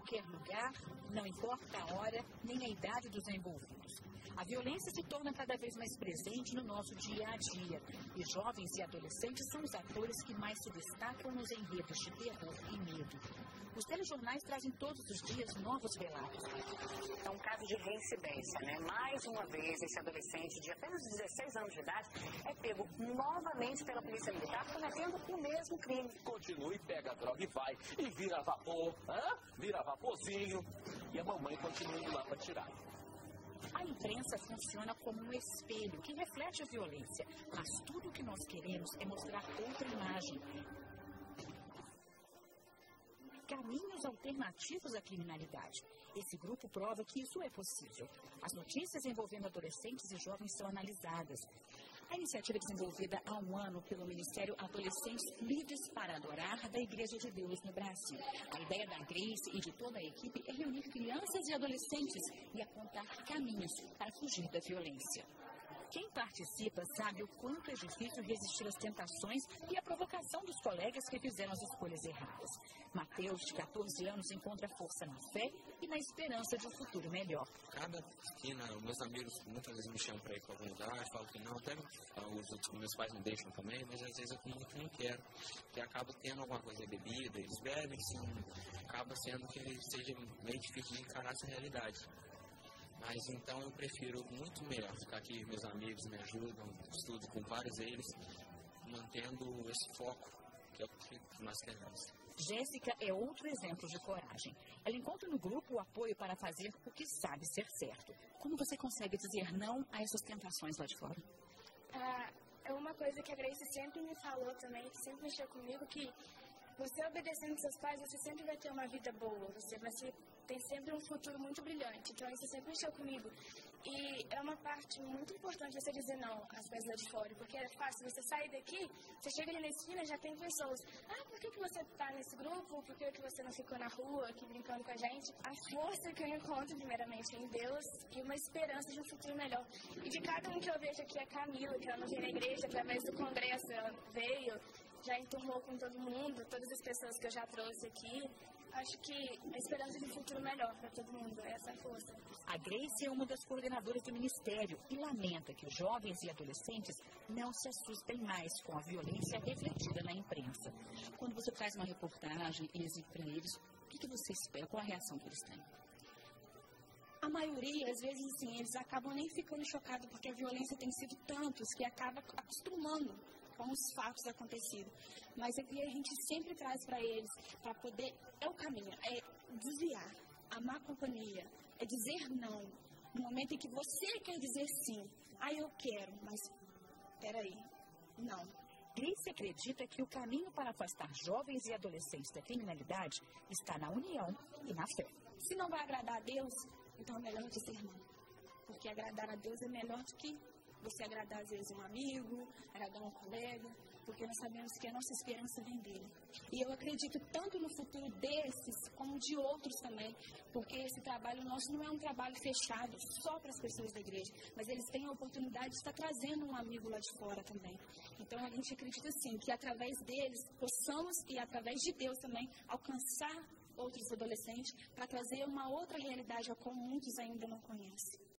qualquer lugar, não importa a hora nem a idade dos envolvidos. A violência se torna cada vez mais presente no nosso dia a dia e jovens e adolescentes são os atores que mais se destacam nos enredos de terror e medo. Os telejornais trazem todos os dias novos relatos. É um caso de reincidência, né? Mais uma vez, esse adolescente de apenas 16 anos de idade é pego novamente pela Polícia Militar cometendo o mesmo crime. Continua e pega a droga e vai. E vira vapor, hã? vira vaporzinho. E a mamãe continua indo lá para tirar. A imprensa funciona como um espelho que reflete a violência, mas tudo o que nós queremos é mostrar outra imagem. Caminhos alternativos à criminalidade. Esse grupo prova que isso é possível. As notícias envolvendo adolescentes e jovens são analisadas. A iniciativa é desenvolvida há um ano pelo Ministério Adolescentes Livres para Adorar da Igreja de Deus no Brasil. A ideia da Grace e de toda a equipe é reunir crianças e adolescentes e apontar caminhos para fugir da violência. Quem participa sabe o quanto é difícil resistir às tentações e à provocação dos colegas que fizeram as escolhas erradas. Mateus, de 14 anos, encontra força na fé e na esperança de um futuro melhor. Cada esquina, meus amigos muitas vezes me chamam para ir para algum lugar, falam que não, até os outros, meus pais me deixam também, mas às vezes eu muito não quero, que acaba tendo alguma coisa bebida, eles bebem, sim, acaba sendo que seja meio difícil de encarar essa realidade. Mas então eu prefiro muito melhor ficar aqui, meus amigos me ajudam, estudo com vários deles, mantendo esse foco que é o que nós queremos. Jéssica é outro exemplo de coragem. Ela encontra no grupo o apoio para fazer o que sabe ser certo. Como você consegue dizer não a essas tentações lá de fora? Ah, é uma coisa que a Grace sempre me falou também, que sempre mexeu comigo, que você obedecendo seus pais, você sempre vai ter uma vida boa, você vai ser, tem sempre um futuro muito brilhante. Então isso sempre mexeu comigo. E é uma parte muito importante você dizer não às coisas lá de fora, porque é fácil você sair daqui, você chega ali na esquina já tem pessoas. Ah, por que, que você tá nesse grupo? Por que, que você não ficou na rua aqui brincando com a gente? A força que eu encontro, primeiramente, em Deus e uma esperança de um futuro melhor. E de cada um que eu vejo aqui, a Camila, que ela não veio na igreja através do congresso, ela veio já enturmou com todo mundo, todas as pessoas que eu já trouxe aqui. Acho que a esperança de um futuro melhor para todo mundo, é essa força. A Grace é uma das coordenadoras do Ministério e lamenta que os jovens e adolescentes não se assustem mais com a violência refletida na imprensa. Quando você faz uma reportagem e exibe para eles, o que, que você espera? Qual a reação que eles têm? A maioria, às vezes, assim, eles acabam nem ficando chocados porque a violência tem sido tantos que acaba acostumando com os fatos acontecidos. Mas aqui a gente sempre traz para eles, para poder. É o caminho, é desviar, amar a companhia, é dizer não. No momento em que você quer dizer sim, ah, eu quero, mas peraí, não. Grace acredita que o caminho para afastar jovens e adolescentes da criminalidade está na união e na fé. Se não vai agradar a Deus, então é melhor dizer não. Porque agradar a Deus é melhor do que você agradar às vezes um amigo, agradar um colega, porque nós sabemos que a nossa esperança vem dele. E eu acredito tanto no futuro desses como de outros também, porque esse trabalho nosso não é um trabalho fechado só para as pessoas da igreja, mas eles têm a oportunidade de estar trazendo um amigo lá de fora também. Então a gente acredita sim que através deles possamos e através de Deus também alcançar outros adolescentes para trazer uma outra realidade a qual muitos ainda não conhecem.